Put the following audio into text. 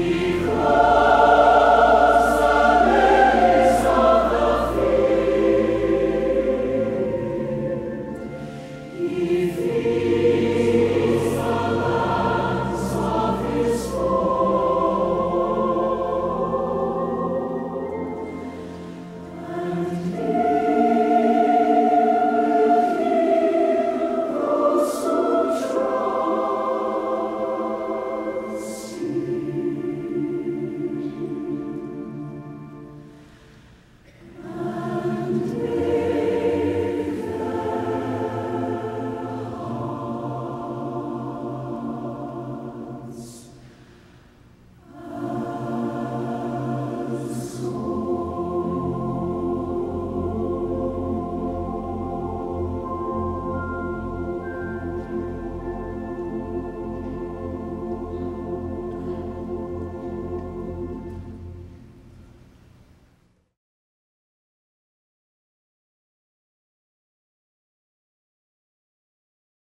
Before